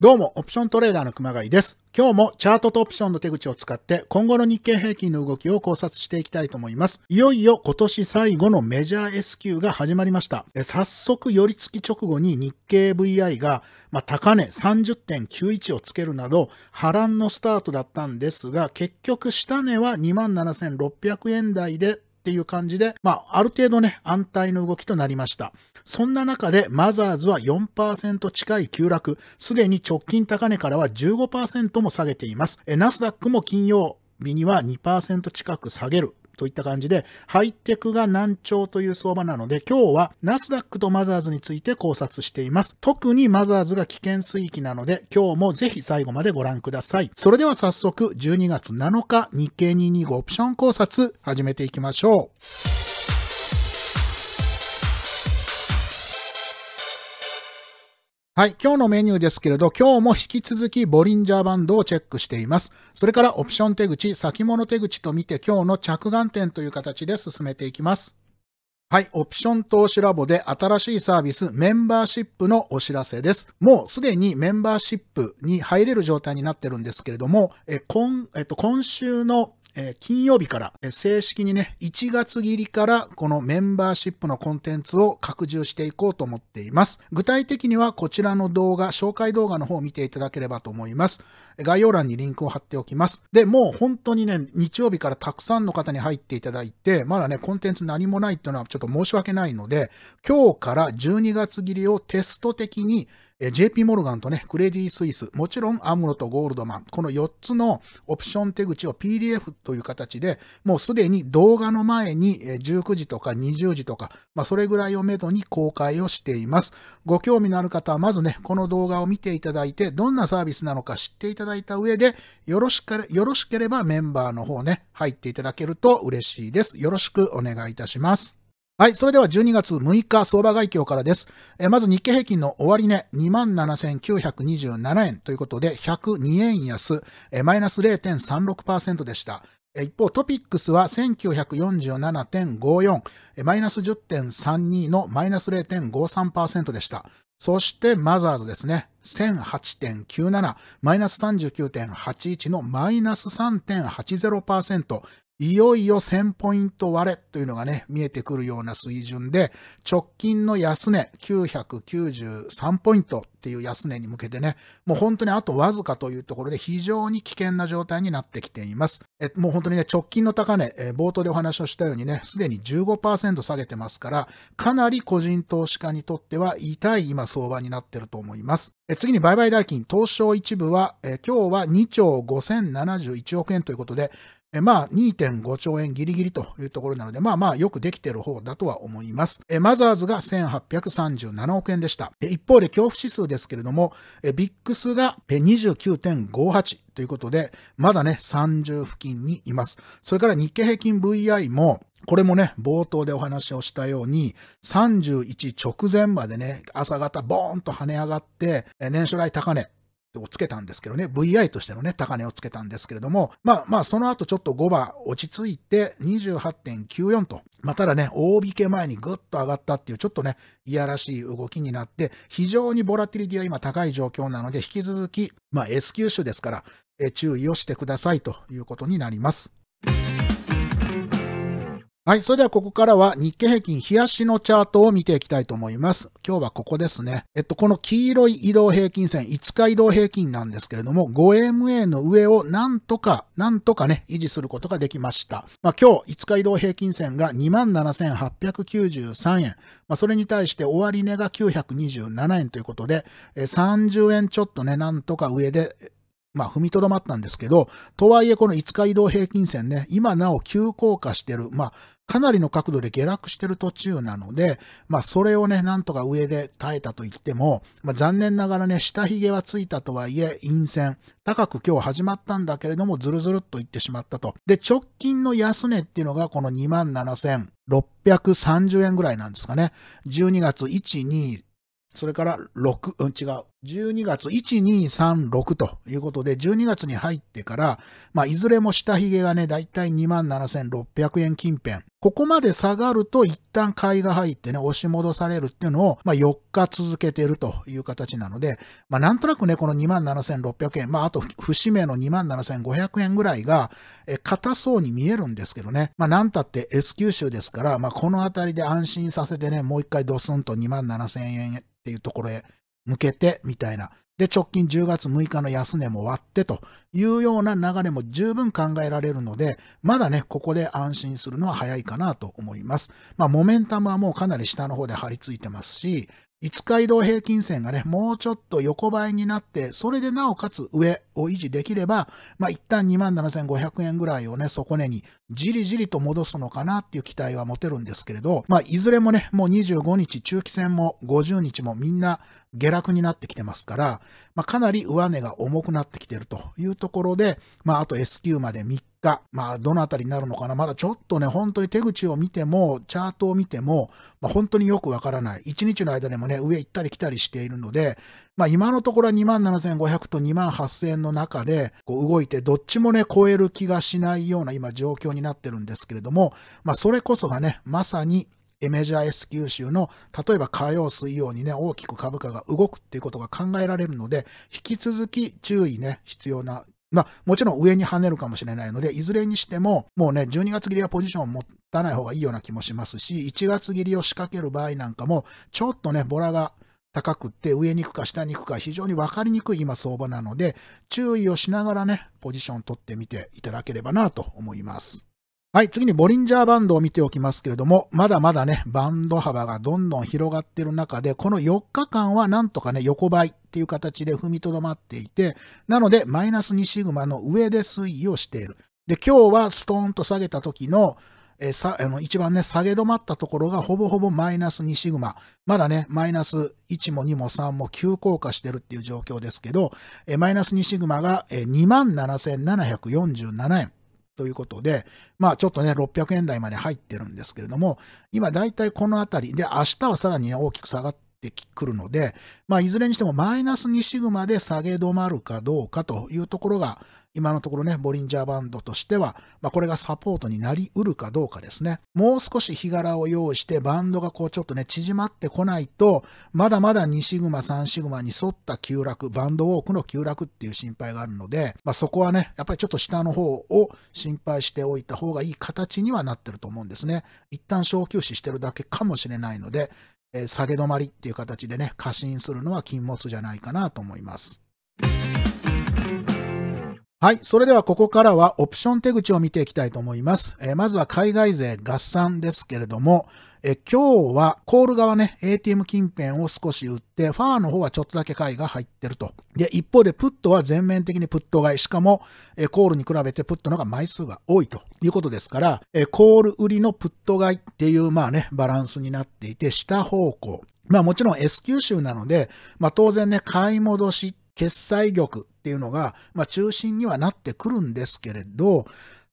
どうも、オプショントレーダーの熊谷です。今日もチャートとオプションの手口を使って今後の日経平均の動きを考察していきたいと思います。いよいよ今年最後のメジャー S q が始まりました。早速、寄り付き直後に日経 VI が、まあ、高値30.91をつけるなど波乱のスタートだったんですが、結局下値は27,600円台でっていう感じで、まあ、ある程度ね、安泰の動きとなりました。そんな中で、マザーズは4%近い急落、すでに直近高値からは15%も下げています。ナスダックも金曜日には2%近く下げる。といった感じで、ハイテクが難聴という相場なので、今日はナスダックとマザーズについて考察しています。特にマザーズが危険水域なので、今日もぜひ最後までご覧ください。それでは早速、12月7日、日経225オプション考察、始めていきましょう。はい。今日のメニューですけれど、今日も引き続きボリンジャーバンドをチェックしています。それからオプション手口、先物手口と見て今日の着眼点という形で進めていきます。はい。オプション投資ラボで新しいサービス、メンバーシップのお知らせです。もうすでにメンバーシップに入れる状態になってるんですけれども、え今えっと、今週のえ金曜日から、え正式にね、1月切りからこのメンバーシップのコンテンツを拡充していこうと思っています。具体的にはこちらの動画、紹介動画の方を見ていただければと思います。概要欄にリンクを貼っておきます。で、もう本当にね、日曜日からたくさんの方に入っていただいて、まだね、コンテンツ何もないっていうのはちょっと申し訳ないので、今日から12月切りをテスト的に JP モルガンとね、クレディ・スイス、もちろんアムロとゴールドマン、この4つのオプション手口を PDF という形で、もうすでに動画の前に19時とか20時とか、まあそれぐらいをめどに公開をしています。ご興味のある方はまずね、この動画を見ていただいて、どんなサービスなのか知っていただいた上で、よろしけよろしければメンバーの方ね、入っていただけると嬉しいです。よろしくお願いいたします。はい。それでは12月6日相場概況からです。えまず日経平均の終値27,927円ということで102円安、えマイナス0.36%でした。一方、トピックスは1947.54、マイナス10.32のマイナス0.53%でした。そしてマザーズですね。1008.97、マイナス39.81のマイナス3.80%、いよいよ1000ポイント割れというのがね、見えてくるような水準で、直近の安値993ポイントっていう安値に向けてね、もう本当にあとわずかというところで非常に危険な状態になってきています。えもう本当にね、直近の高値、え冒頭でお話をしたようにね、すでに15%下げてますから、かなり個人投資家にとっては痛い今相場になってると思います。え次に売買代金、東証一部は、え今日は2兆5071億円ということで、えまあ、2.5兆円ギリギリというところなので、まあまあ、よくできている方だとは思います。えマザーズが1837億円でした。一方で恐怖指数ですけれども、えビックスが29.58ということで、まだね、30付近にいます。それから日経平均 VI も、これもね、冒頭でお話をしたように、31直前までね、朝方ボーンと跳ね上がって、年初来高値、をつけたんですけどね、VI としてのね、高値をつけたんですけれども、まあまあ、その後ちょっと5番落ち着いて28.94と、まあ、ただね、大引け前にぐっと上がったっていう、ちょっとね、いやらしい動きになって、非常にボラティリティは今高い状況なので、引き続き、まあ S 級種ですから、注意をしてくださいということになります。はい。それではここからは日経平均冷やしのチャートを見ていきたいと思います。今日はここですね。えっと、この黄色い移動平均線、5日移動平均なんですけれども、5MA の上をなんとか、なんとかね、維持することができました。まあ今日、5日移動平均線が27,893円。まあそれに対して終値が927円ということで、30円ちょっとね、なんとか上でまあ、踏みとどまったんですけど、とはいえこの5日移動平均線ね、今なお急降下してる、まあ、かなりの角度で下落してる途中なので、まあ、それをね、なんとか上で耐えたと言っても、まあ、残念ながらね、下髭はついたとはいえ、陰線、高く今日始まったんだけれども、ずるずるっといってしまったと。で、直近の安値っていうのがこの27,630円ぐらいなんですかね。12月1、2、それから6、うん、違う。12月1236ということで、12月に入ってから、まあ、いずれも下髭がね、だいたい27,600円近辺。ここまで下がると一旦買いが入ってね、押し戻されるっていうのを、まあ、4日続けているという形なので、まあ、なんとなくね、この27,600円、まあ、あと、節目の27,500円ぐらいが、え、硬そうに見えるんですけどね。まあ、なんたって S 九州ですから、まあ、このあたりで安心させてね、もう一回ドスンと27,000円っていうところへ向けてみたいな。で、直近10月6日の安値も割ってというような流れも十分考えられるので、まだね、ここで安心するのは早いかなと思います。まあ、モメンタムはもうかなり下の方で張り付いてますし、5日移動平均線がね、もうちょっと横ばいになって、それでなおかつ上を維持できれば、まあ一旦27,500円ぐらいをね、底根にじりじりと戻すのかなっていう期待は持てるんですけれど、まあいずれもね、もう25日中期線も50日もみんな下落になってきてますから、まあかなり上値が重くなってきてるというところで、まああと S q まで3果、まあ、どのあたりになるのかな、まだちょっとね、本当に手口を見ても、チャートを見ても、まあ、本当によくわからない。1日の間でもね、上行ったり来たりしているので、まあ、今のところは27,500と28,000円の中で、動いて、どっちもね、超える気がしないような今状況になってるんですけれども、まあ、それこそがね、まさに、エメジャー S 九州の、例えば火曜、水曜にね、大きく株価が動くっていうことが考えられるので、引き続き注意ね、必要なまあ、もちろん上に跳ねるかもしれないので、いずれにしても、もうね、12月切りはポジションを持たない方がいいような気もしますし、1月切りを仕掛ける場合なんかも、ちょっとね、ボラが高くって上に行くか下に行くか非常に分かりにくい今相場なので、注意をしながらね、ポジション取ってみていただければなと思います。はい、次にボリンジャーバンドを見ておきますけれども、まだまだね、バンド幅がどんどん広がっている中で、この4日間はなんとかね、横ばいっていう形で踏みとどまっていて、なので、マイナス2シグマの上で推移をしている。で、今日はストーンと下げた時の、えさあの一番ね、下げ止まったところがほぼほぼマイナス2シグマ。まだね、マイナス1も2も3も急降下してるっていう状況ですけど、えマイナス2シグマが27,747円。ということで、まあちょっとね、600円台まで入ってるんですけれども、今だいたいこのあたりで、明日はさらに、大きく下がってくるので、まあいずれにしてもマイナス2シグマで下げ止まるかどうかというところが、今のところね、ボリンジャーバンドとしては、まあ、これがサポートになりうるかどうかですね。もう少し日柄を用意して、バンドがこうちょっとね、縮まってこないと、まだまだ2シグマ、3シグマに沿った急落、バンドウォークの急落っていう心配があるので、まあ、そこはね、やっぱりちょっと下の方を心配しておいた方がいい形にはなってると思うんですね。一旦小休止してるだけかもしれないので、えー、下げ止まりっていう形でね、過信するのは禁物じゃないかなと思います。はい。それではここからはオプション手口を見ていきたいと思います。えー、まずは海外勢合算ですけれども、えー、今日はコール側ね、ATM 近辺を少し売って、ファーの方はちょっとだけ買いが入ってると。で、一方でプットは全面的にプット買い。しかも、えー、コールに比べてプットの方が枚数が多いということですから、えコール売りのプット買いっていう、まあね、バランスになっていて、下方向。まあもちろん S 級州なので、まあ当然ね、買い戻しって、決済玉っていうのが、まあ、中心にはなってくるんですけれど、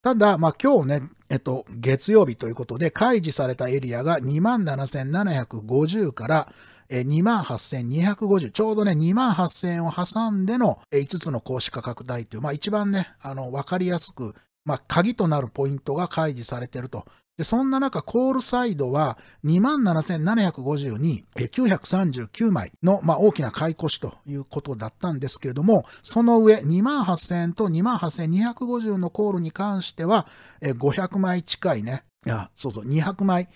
ただ、まあ、今日ね、えっと、月曜日ということで、開示されたエリアが27,750から28,250、ちょうどね、28,000を挟んでの5つの公式価格帯という、まあ一番ね、あの、わかりやすく、まあ鍵となるポイントが開示されていると。で、そんな中、コールサイドは27,750に939枚の、まあ、大きな買い越しということだったんですけれども、その上、28,000と28,250のコールに関しては、500枚近いね、いや、そうそう、200枚、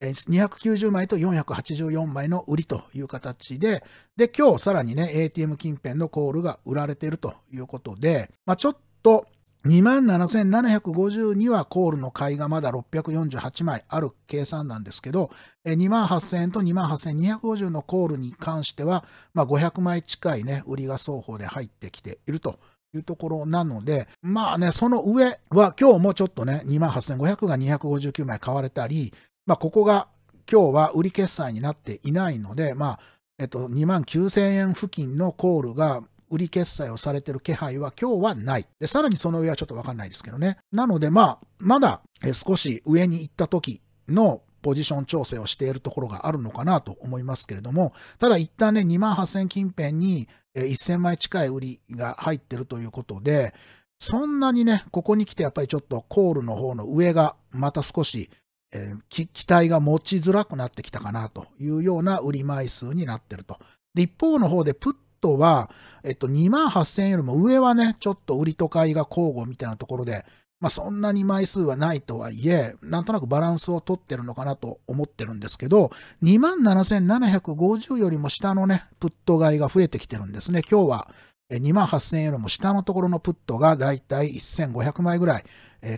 290枚と484枚の売りという形で、で、今日さらにね、ATM 近辺のコールが売られているということで、まあ、ちょっと、27,750にはコールの買いがまだ648枚ある計算なんですけど、28,000円と28,250のコールに関しては、まあ、500枚近いね、売りが双方で入ってきているというところなので、まあね、その上は今日もちょっとね、28,500が259枚買われたり、まあ、ここが今日は売り決済になっていないので、まあ、えっと、29,000円付近のコールが売り決済をされてる気配は今日はない。で、さらにその上はちょっとわかんないですけどね。なので、まあ、まだ少し上に行った時のポジション調整をしているところがあるのかなと思いますけれども、ただ一旦ね、2万8000近辺に1000枚近い売りが入ってるということで、そんなにね、ここに来てやっぱりちょっとコールの方の上がまた少し、えー、期待が持ちづらくなってきたかなというような売り枚数になってると。で、一方の方でプットは、えっと、2万8000よりも上はね、ちょっと売りと買いが交互みたいなところで、まあそんなに枚数はないとはいえ、なんとなくバランスを取ってるのかなと思ってるんですけど、27,750よりも下のね、プット買いが増えてきてるんですね。今日は2万8000円よりも下のところのプットがだいたい1500枚ぐらい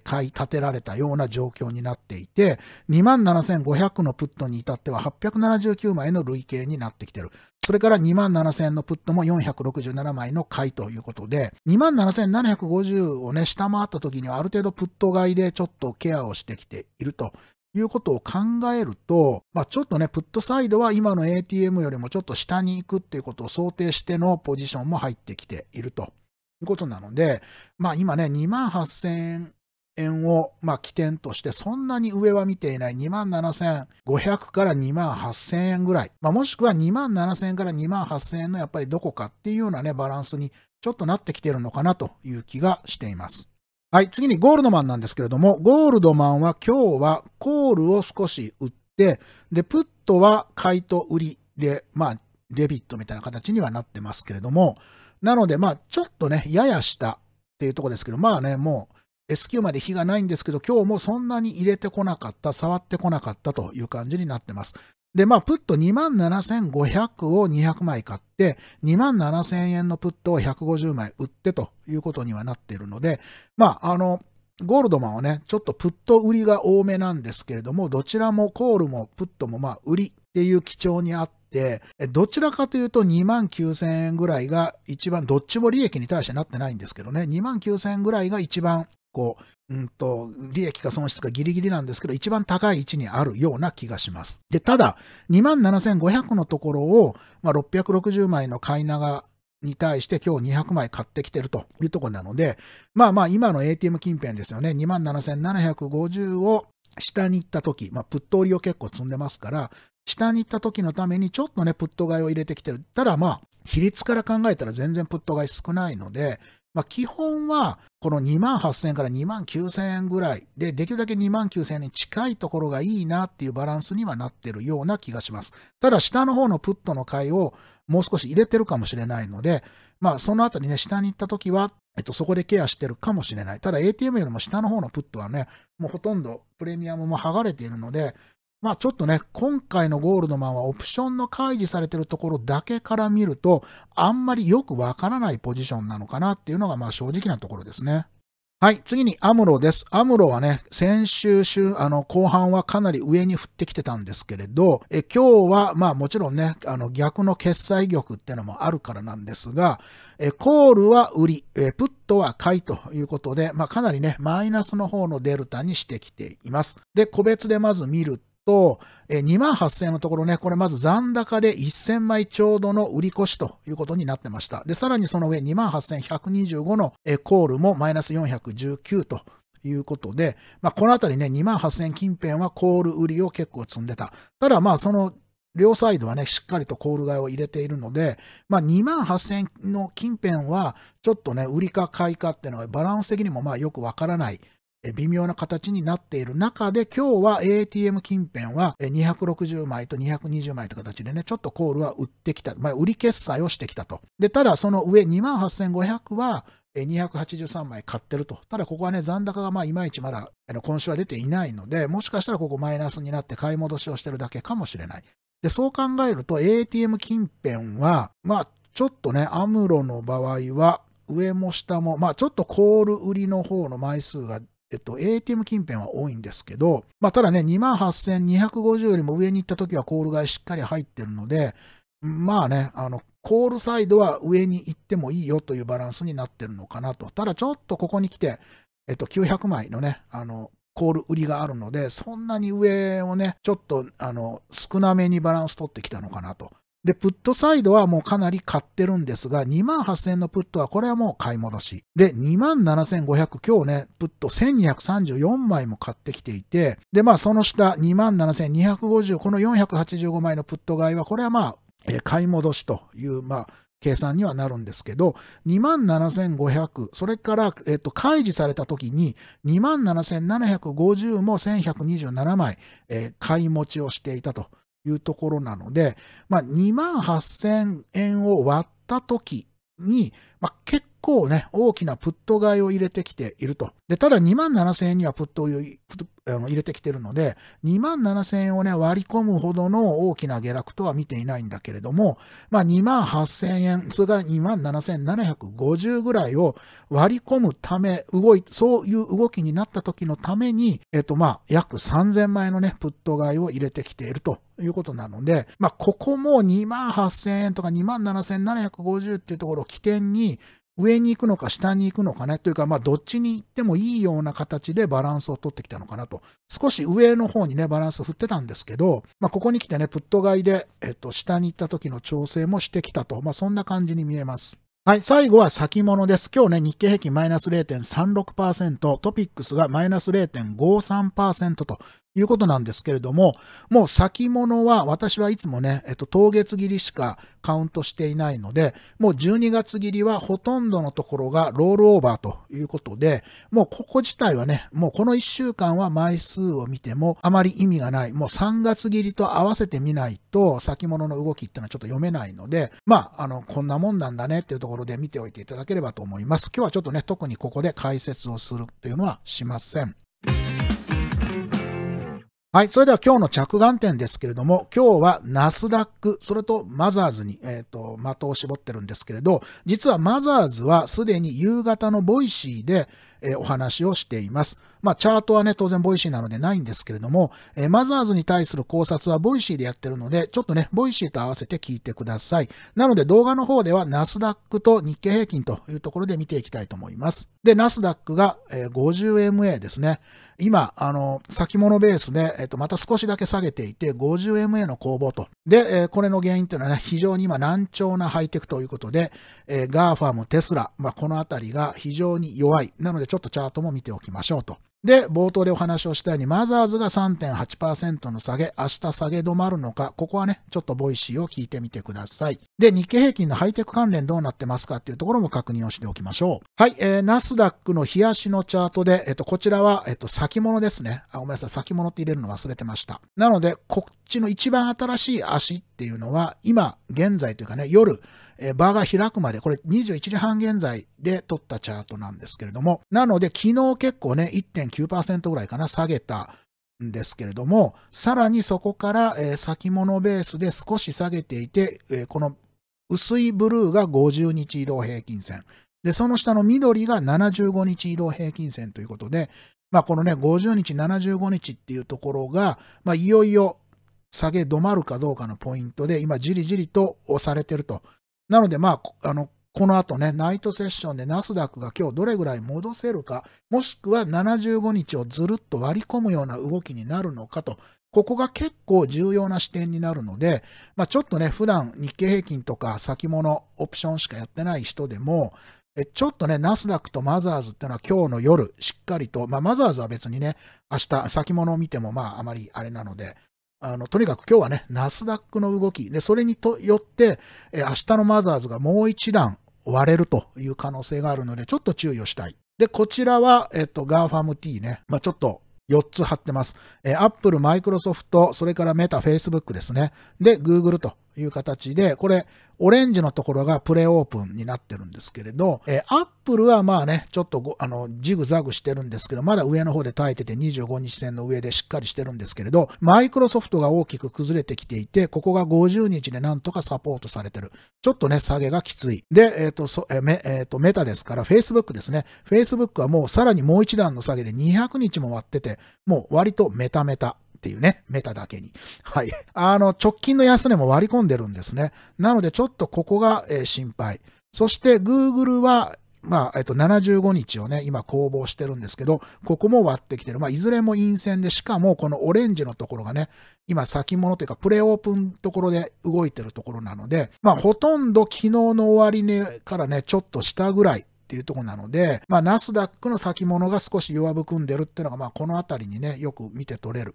買い立てられたような状況になっていて、2万7500のプットに至っては879枚の累計になってきてる。それから2万7000円のプットも467枚の買いということで、2万7750をね、下回った時にはある程度プット買いでちょっとケアをしてきているということを考えると、まあ、ちょっとね、プットサイドは今の ATM よりもちょっと下に行くっていうことを想定してのポジションも入ってきているということなので、まあ今ね、2万8000円円をまあ起点として、そんなに上は見ていない。2万7500から2万8000円ぐらい、まあ、もしくは2万7000円から2万8000円のやっぱりどこかっていうようなね、バランスにちょっとなってきてるのかなという気がしています。はい、次にゴールドマンなんですけれども、ゴールドマンは今日はコールを少し売って、で、プットは買いと売りで、まあ、デビットみたいな形にはなってますけれども、なので、まあ、ちょっとね、やや下っていうところですけど、まあね、もう S q まで火がないんですけど、今日もそんなに入れてこなかった、触ってこなかったという感じになってます。で、まあ、プット27,500を200枚買って、27,000円のプットを150枚売ってということにはなっているので、まあ、あの、ゴールドマンはね、ちょっとプット売りが多めなんですけれども、どちらもコールもプットもまあ売りっていう基調にあって、どちらかというと2万9000円ぐらいが一番、どっちも利益に対してなってないんですけどね、2万9000円ぐらいが一番こう、うんと、利益か損失かギリギリなんですけど、一番高い位置にあるような気がします。で、ただ、27,500のところを、まあ、660枚の買い長に対して今日200枚買ってきてるというところなので、まあまあ今の ATM 近辺ですよね、27,750を下に行った時、まあ、プット売りを結構積んでますから、下に行った時のためにちょっとね、プット買いを入れてきてる。ただまあ、比率から考えたら全然プット買い少ないので、まあ、基本はこの2万8000円から2万9000円ぐらいで、できるだけ2万9000円に近いところがいいなっていうバランスにはなってるような気がします。ただ、下の方のプットの買いをもう少し入れてるかもしれないので、まあ、そのあたりね、下に行った時は、えっと、そこでケアしてるかもしれない。ただ、ATM よりも下の方のプットはね、もうほとんどプレミアムも剥がれているので、まあちょっとね、今回のゴールドマンはオプションの開示されてるところだけから見ると、あんまりよくわからないポジションなのかなっていうのがまあ正直なところですね。はい、次にアムロです。アムロはね、先週週、あの、後半はかなり上に降ってきてたんですけれど、え今日は、まあもちろんね、あの、逆の決済玉っていうのもあるからなんですが、えコールは売り、えプットは買いということで、まあかなりね、マイナスの方のデルタにしてきています。で、個別でまず見ると、2万8000円のところね、これまず残高で1000枚ちょうどの売り越しということになってました。で、さらにその上2万8125のコールもマイナス419ということで、まあ、このあたりね、2万8000近辺はコール売りを結構積んでた。ただまあ、その両サイドはね、しっかりとコール買いを入れているので、まあ、2万8000の近辺は、ちょっとね、売りか買いかっていうのはバランス的にもまあよくわからない微妙な形になっている中で、今日は ATM 近辺は260枚と220枚という形でね、ちょっとコールは売ってきた、まあ、売り決済をしてきたと。で、ただその上28,500は283枚買ってると。ただここはね、残高がまあいまいちまだ今週は出ていないので、もしかしたらここマイナスになって買い戻しをしてるだけかもしれない。で、そう考えると ATM 近辺は、まあちょっとね、アムロの場合は、上も下も、まあちょっとコール売りの方の枚数がえっと、ATM 近辺は多いんですけど、まあ、ただね、28,250よりも上に行った時はコール買いしっかり入ってるので、まあね、あの、コールサイドは上に行ってもいいよというバランスになってるのかなと。ただちょっとここに来て、えっと、900枚のね、あの、コール売りがあるので、そんなに上をね、ちょっと、あの、少なめにバランス取ってきたのかなとで、プットサイドはもうかなり買ってるんですが、2万8000のプットはこれはもう買い戻し。で、2万7500、今日ね、プット1234枚も買ってきていて、で、まあその下2万7250、この485枚のプット買いは、これはまあ、え買い戻しという、まあ、計算にはなるんですけど、27,500、それから、えっと、開示された時に、27,750も1127枚、えー、買い持ちをしていたというところなので、まあ、28,000円を割った時に、まあ、結構ね、大きなプット買いを入れてきていると。で、ただ2万7000円にはプットを入れてきてるので、2万7000円をね、割り込むほどの大きな下落とは見ていないんだけれども、まあ2万8000円、それから2万7750ぐらいを割り込むため、動い、そういう動きになった時のために、えっとまあ約3000万円のね、プット買いを入れてきているということなので、まあここも2万8000円とか2万7750っていうところを起点に、上に行くのか下に行くのかねというか、まあ、どっちに行ってもいいような形でバランスを取ってきたのかなと。少し上の方にね、バランスを振ってたんですけど、まあ、ここに来てね、プット買いで、えっと、下に行った時の調整もしてきたと。まあ、そんな感じに見えます。はい、最後は先物です。今日ね、日経平均マイナス0.36%、トピックスがマイナス0.53%ということなんですけれども、もう先物は私はいつもね、えっと、当月切りしかカウントしていないので、もう12月切りはほとんどのところがロールオーバーということで、もうここ自体はね、もうこの1週間は枚数を見てもあまり意味がない。もう3月切りと合わせてみないと先物の動きっていうのはちょっと読めないので、まあ、あの、こんなもんなんだねっていうところで見ておいていただければと思います。今日はちょっとね、特にここで解説をするというのはしません。はい。それでは今日の着眼点ですけれども、今日はナスダック、それとマザーズに、えっ、ー、と、的を絞ってるんですけれど、実はマザーズはすでに夕方の Voicy で、えー、お話をしています。まあ、チャートはね、当然 Voicy なのでないんですけれども、えー、マザーズに対する考察は Voicy でやってるので、ちょっとね、 Voicy と合わせて聞いてください。なので動画の方ではナスダックと日経平均というところで見ていきたいと思います。で、ナスダックが、えー、50MA ですね。今、あの、先物ベースで、えっ、と、また少しだけ下げていて、50MA の攻防と。で、えー、これの原因っていうのはね、非常に今軟調なハイテクということで、えー、 GAFAM、テスラ、まあ、このあたりが非常に弱い。なので、ちょっとチャートも見ておきましょうと。で、冒頭でお話をしたように、マザーズが3.8%の下げ、明日下げ止まるのか、ここはね、ちょっと Voicy を聞いてみてください。で、日経平均のハイテク関連どうなってますかっていうところも確認をしておきましょう。はい、えー、ナスダックの日足のチャートで、えっと、こちらは、えっと、先物ですね。あ、ごめんなさい、先物って入れるの忘れてました。なので、こっちの一番新しい足っていうのは、今、現在というかね、夜、え場が開くまで、これ21時半現在で撮ったチャートなんですけれども、なので昨日結構ね、1.9%ぐらいかな、下げたんですけれども、さらにそこから、え先物ベースで少し下げていて、えこの薄いブルーが50日移動平均線。で、その下の緑が75日移動平均線ということで、まあ、このね、50日、75日っていうところが、まあ、いよいよ下げ止まるかどうかのポイントで、今、じりじりと押されてると。なので、まあ、あの、この後ね、ナイトセッションでナスダックが今日どれぐらい戻せるか、もしくは75日をずるっと割り込むような動きになるのかと、ここが結構重要な視点になるので、まあ、ちょっとね、普段日経平均とか先物オプションしかやってない人でも、えちょっとね、ナスダックとマザーズっていうのは今日の夜しっかりと、まあ、マザーズは別にね、明日先物を見てもまああまりあれなので、あの、とにかく今日はね、ナスダックの動き、で、それによって、え明日のマザーズがもう一段割れるという可能性があるので、ちょっと注意をしたい。で、こちらは、えっと、 GAFAM T ね。まあ、ちょっと4つ貼ってます。えー、Apple、Microsoft、それからメタ、Facebook ですね。で、Google という形で、これ、オレンジのところがプレオープンになってるんですけれど、えー、アップルはまあね、ちょっとあのジグザグしてるんですけど、まだ上の方で耐えてて25日線の上でしっかりしてるんですけれど、マイクロソフトが大きく崩れてきていて、ここが50日でなんとかサポートされてる。ちょっとね、下げがきつい。で、えっ、ー、と、そえメえーと、メタですから、Facebook ですね。Facebook はもうさらにもう一段の下げで200日も割ってて、もう割とメタメタ。っていうね、メタだけに。はい。あの、直近の安値も割り込んでるんですね。なので、ちょっとここが、えー、心配。そして、Google は、まあ、えっと、75日をね、今攻防してるんですけど、ここも割ってきてる。まあ、いずれも陰線で、しかもこのオレンジのところがね、今先物というか、プレオープンところで動いてるところなので、まあ、ほとんど昨日の終値からね、ちょっと下ぐらいっていうところなので、まあ、ナスダックの先物が少し弱含んでるっていうのが、まあ、このあたりにね、よく見て取れる。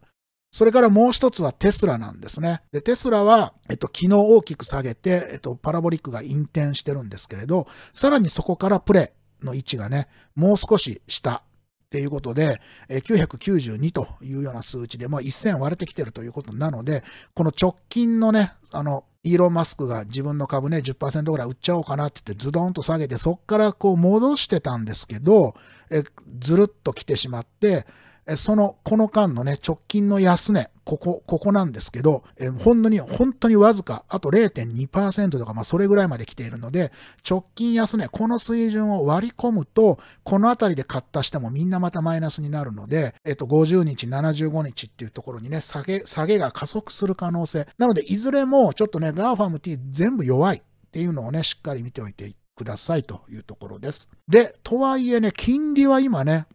それからもう一つはテスラなんですね。で、テスラは、えっと、昨日大きく下げて、えっと、パラボリックが引転してるんですけれど、さらにそこからプレの位置がね、もう少し下っていうことで、992というような数値で、まあ、1000割れてきてるということなので、この直近のね、あの、イーロン・マスクが自分の株ね、10%ぐらい売っちゃおうかなって言ってズドンと下げて、そこからこう戻してたんですけど、えずるっと来てしまって、その、この間のね、直近の安値、ここ、ここなんですけど、え本当に、本当にわずか、あと0.2%とか、まあ、それぐらいまで来ているので、直近安値、この水準を割り込むと、このあたりで買った人もみんなまたマイナスになるので、えっと、50日、75日っていうところにね、下げ、下げが加速する可能性。なので、いずれも、ちょっとね、 GAFAM T 全部弱いっていうのをね、しっかり見ておいてくださいというところです。で、とはいえね、金利は今ね、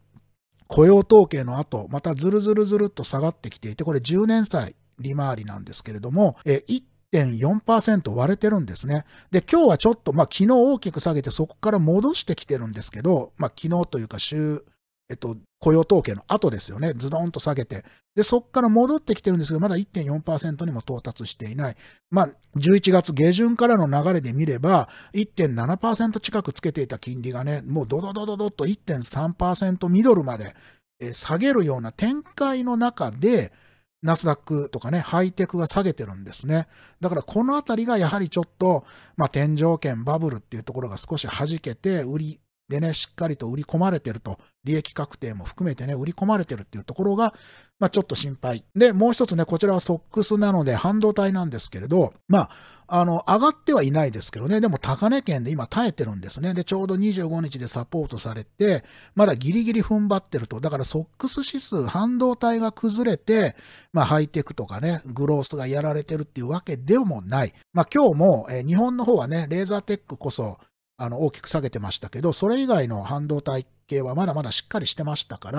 雇用統計の後、またずるずるずるっと下がってきていて、これ10年債利回りなんですけれども、え1.4%割れてるんですね。で、今日はちょっと、まあ昨日大きく下げてそこから戻してきてるんですけど、まあ昨日というか週えっと、雇用統計の後ですよね。ズドンと下げて。で、そこから戻ってきてるんですけど、まだ1.4%にも到達していない。まあ、11月下旬からの流れで見れば、1.7%近くつけていた金利がね、もうドドドドドッと1.3%ミドルまで下げるような展開の中で、ナスダックとかね、ハイテクが下げてるんですね。だからこのあたりがやはりちょっと、まあ、天井圏バブルっていうところが少し弾けて、売りでね、しっかりと売り込まれてると、利益確定も含めてね、売り込まれてるっていうところが、まあ、ちょっと心配。で、もう一つね、こちらはソックスなので半導体なんですけれど、まあ、あの、上がってはいないですけどね、でも高値圏で今耐えてるんですね。で、ちょうど25日でサポートされて、まだギリギリ踏ん張ってると。だからソックス指数、半導体が崩れて、まあ、ハイテクとかね、グロースがやられてるっていうわけでもない。まあ、今日も、え日本の方はね、レーザーテックこそ、あの大きく下げてましたけど、それ以外の半導体系はまだまだしっかりしてましたか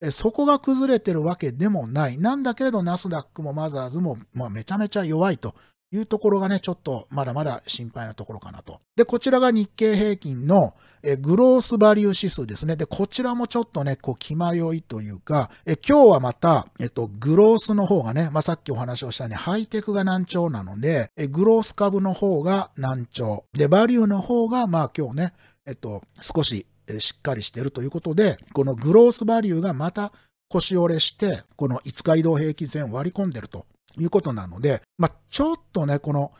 ら、そこが崩れてるわけでもない。なんだけれど、ナスダックもマザーズも、まあ、めちゃめちゃ弱いというところがね、ちょっとまだまだ心配なところかなと。で、こちらが日経平均のえグロースバリュー指数ですね。で、こちらもちょっとね、こう、気迷いというか、え今日はまた、えっと、グロースの方がね、まあ、さっきお話をしたように、ハイテクが難聴なので、えグロース株の方が難聴。で、バリューの方が、まあ今日ね、えっと、少ししっかりしてるということで、このグロースバリューがまた腰折れして、この5日移動平均線を割り込んでるということなので、まあ、ちょっとね、この、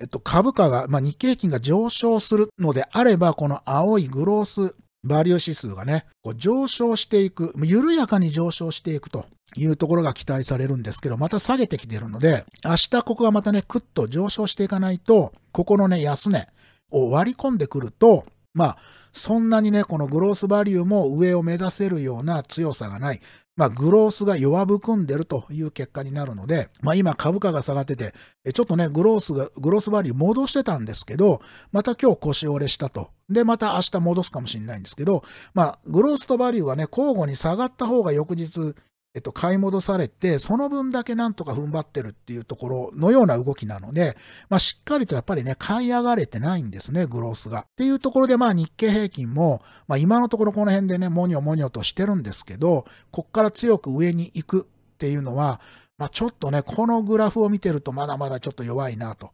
えっと、株価が、まあ、日経平均が上昇するのであれば、この青いグロースバリュー指数がね、こう上昇していく、緩やかに上昇していくというところが期待されるんですけど、また下げてきてるので、明日ここがまたね、クッと上昇していかないと、ここのね、安値を割り込んでくると、まあ、そんなにね、このグロースバリューも上を目指せるような強さがない。まあ、グロースが弱含んでるという結果になるので、まあ、今株価が下がってて、ちょっとね、グロースが、グロースバリュー戻してたんですけど、また今日腰折れしたと。で、また明日戻すかもしれないんですけど、まあ、グロースとバリューはね、交互に下がった方が翌日えっと、買い戻されて、その分だけなんとか踏ん張ってるっていうところのような動きなので、まあ、しっかりとやっぱりね、買い上がれてないんですね、グロースが。っていうところで、まあ、日経平均も、まあ、今のところこの辺でね、もにょもにょとしてるんですけど、こっから強く上に行くっていうのは、まあ、ちょっとね、このグラフを見てるとまだまだちょっと弱いなと。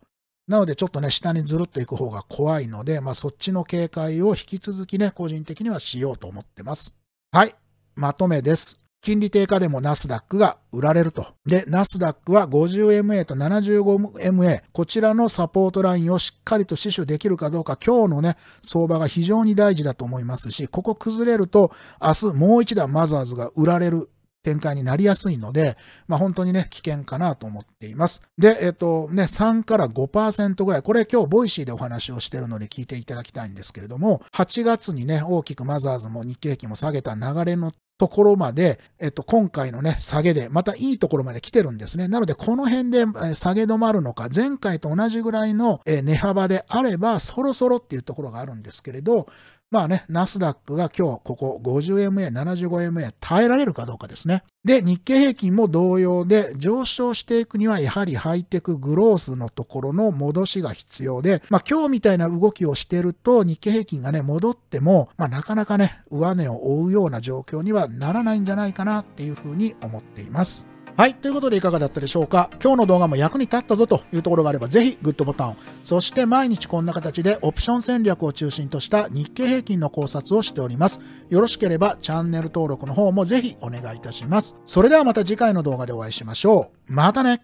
なのでちょっとね、下にずるっと行く方が怖いので、まあ、そっちの警戒を引き続きね、個人的にはしようと思ってます。はい。まとめです。金利低下でもナスダックが売られると。で、ナスダックは 50MA と 75MA、こちらのサポートラインをしっかりと死守できるかどうか、今日のね、相場が非常に大事だと思いますし、ここ崩れると、明日もう一段マザーズが売られる展開になりやすいので、まあ本当にね、危険かなと思っています。で、えっとね、3から5%ぐらい、これ今日 Voicy でお話をしてるので聞いていただきたいんですけれども、8月にね、大きくマザーズも日経平均も下げた流れのところまで、えっと、今回のね、下げで、またいいところまで来てるんですね。なので、この辺で下げ止まるのか、前回と同じぐらいの値幅であれば、そろそろっていうところがあるんですけれど、まあね、ナスダックが今日ここ 50MA、75MA 耐えられるかどうかですね。で、日経平均も同様で上昇していくにはやはりハイテクグロースのところの戻しが必要で、まあ今日みたいな動きをしてると日経平均がね、戻っても、まあなかなかね、上値を追うような状況にはならないんじゃないかなっていうふうに思っています。はい。ということでいかがだったでしょうか？今日の動画も役に立ったぞというところがあればぜひグッドボタンを。そして毎日こんな形でオプション戦略を中心とした日経平均の考察をしております。よろしければチャンネル登録の方もぜひお願いいたします。それではまた次回の動画でお会いしましょう。またね